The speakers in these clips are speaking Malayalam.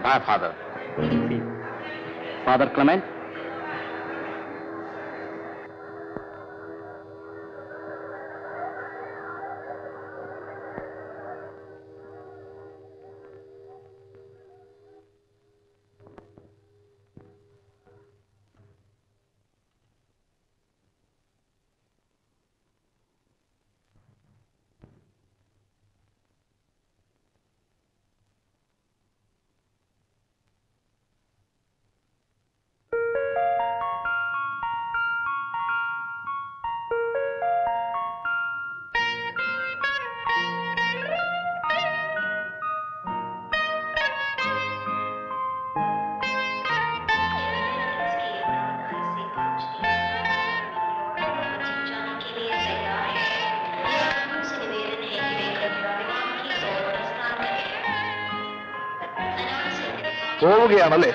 my father. Father Clement? പോവുകയാണല്ലേ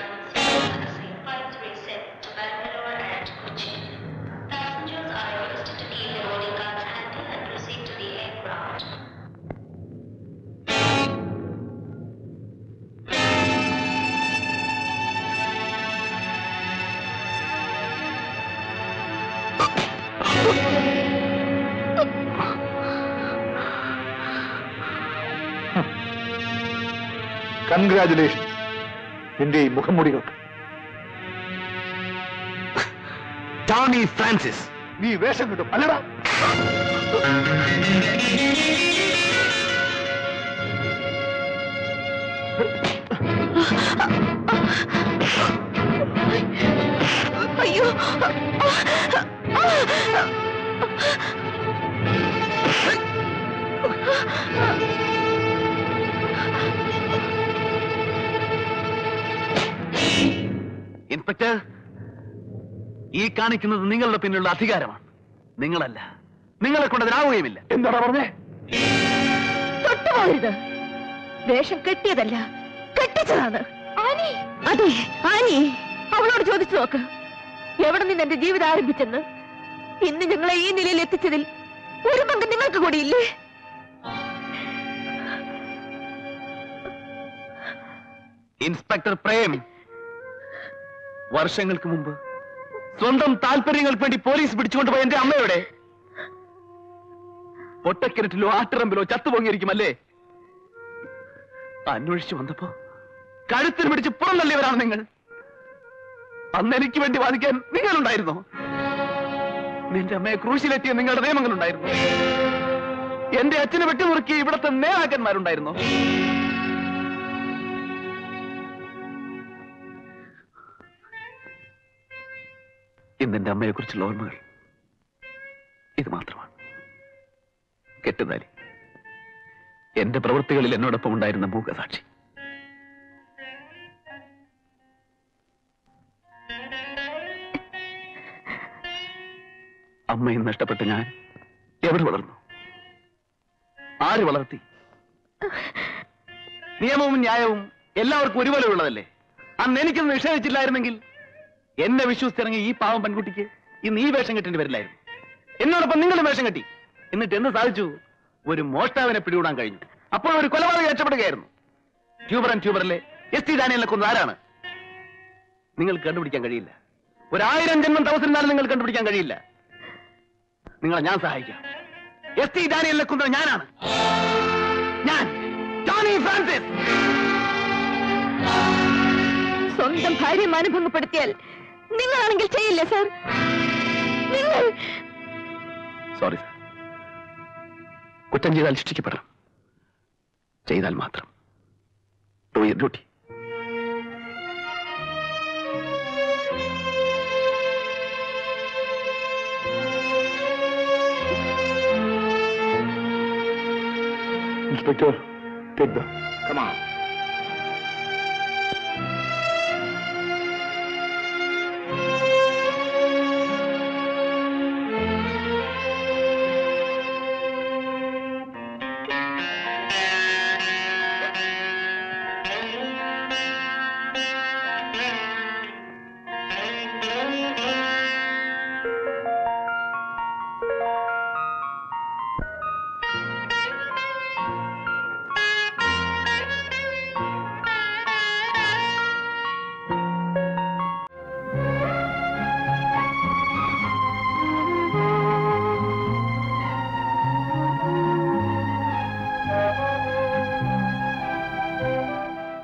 congratulation നിന്റെ ഈ മുഖംമൂടികൾക്ക് ടോണി ഫ്രാൻസിസ് നീ വേഷം കിട്ടും. അല്ലടാ. അയ്യോ. ഇൻസ്പെക്ടർ ഈ കാണിക്കുന്നത് നിങ്ങളുടെ പിന്നിലുള്ള അധികാരമാണ്. നിങ്ങളല്ല. നിങ്ങളെ കൊണ്ട് അതിനാവുകയുമില്ല എന്താടാ പറഞ്ഞേ? തൊട്ടുപോകരുത് വേഷം കെട്ടിയതല്ല കെട്ടിച്ചതാണ്. അതെ ആനി. അവളോട് ചോദിച്ചു നോക്ക്. എവിടെ നിന്ന് എന്റെ ജീവിതം ആരംഭിച്ചെന്ന്? ഇന്ന് ഞങ്ങളെ ഈ നിലയിൽ എത്തിച്ചതിൽ ഒരു പങ്ക് നിങ്ങൾക്ക് കൂടിയില്ലേ? ഇൻസ്പെക്ടർ പ്രേം വർഷങ്ങൾക്ക് മുമ്പ് സ്വന്തം താല്പര്യങ്ങൾക്ക് വേണ്ടി പോലീസ് പിടിച്ചുകൊണ്ട് പോയ എന്റെ അമ്മയുടെ ഒട്ടക്കിരറ്റിലോ ആട്ടിറമ്പിലോ ചത്തുപൊങ്ങിയിരിക്കുമല്ലേ അന്വേഷിച്ചു വന്നപ്പോ കഴുത്തിന് പിടിച്ച് പുറം തള്ളിയവരാണ് നിങ്ങൾ. അന്ന് എനിക്ക് വേണ്ടി വാദിക്കാൻ നിങ്ങളുണ്ടായിരുന്നോ? നിന്റെ അമ്മയെ ക്രൂശിലെത്തിയ നിങ്ങളുടെ നിയമങ്ങളുണ്ടായിരുന്നു. എന്റെ അച്ഛനെ വെട്ടിമുറുക്കി ഇവിടുത്തെ നേതാക്കന്മാരുണ്ടായിരുന്നോ? ഇന്ന് എന്റെ അമ്മയെ കുറിച്ചുള്ള ഓർമ്മകൾ. ഇത് മാത്രമാണ്. കെട്ടുതാലി എന്റെ പ്രവൃത്തികളിൽ എന്നോടൊപ്പം ഉണ്ടായിരുന്ന മൂകസാക്ഷി. അമ്മയും നഷ്ടപ്പെട്ട് ഞാൻ എവിടെ വളർന്നു? ആര് വളർത്തി? നിയമവും ന്യായവും എല്ലാവർക്കും ഒരുപോലെ ഉള്ളതല്ലേ അന്ന് എനിക്കൊന്നും നിഷേധിച്ചില്ലായിരുന്നെങ്കിൽ എന്നെ വിശ്വസിച്ചിറങ്ങി ഈ പാവം പെൺകുട്ടിക്ക് ഇന്ന് ഈ വേഷം കെട്ടേണ്ടി വരില്ലായിരുന്നു. എന്നോടൊപ്പം നിങ്ങളും വേഷം കെട്ടി. എന്നിട്ട് എന്ത് സാധിച്ചു? ഒരു മോഷ്ടാവിനെ പിടികൂടാൻ കഴിഞ്ഞു. അപ്പോൾ ഒരു കൊലപാതകം രക്ഷപ്പെടുകയായിരുന്നു. ട്യൂബർ ആൻഡ് ട്യൂബറിലെ എസ് ടി ഡാനിയലിനെ കൊന്നത് ആരാണ്? നിങ്ങൾ കണ്ടുപിടിക്കാൻ കഴിയില്ല. ഒരായിരം ജന്മം തപസിരുന്നാലും നിങ്ങൾ കണ്ടുപിടിക്കാൻ കഴിയില്ല. നിങ്ങളെ ഞാൻ സഹായിക്കാം. എസ് ടി ഡാനിയലിനെ കൊന്നത് ഞാനാണ്. ഞാൻ ജോണി ഫ്രാൻസിസ്. സ്വന്തം ഭാര്യം അനുഭവപ്പെടുത്തിയാൽ നിങ്ങളാണെങ്കിൽ ചെയ്യില്ല സർ? നിങ്ങൾ സോറി സർ കുറ്റം ചെയ്താൽ ശിക്ഷിക്കപ്പെടണം. ചെയ്താൽ മാത്രം. Do your duty inspector take the... Come on.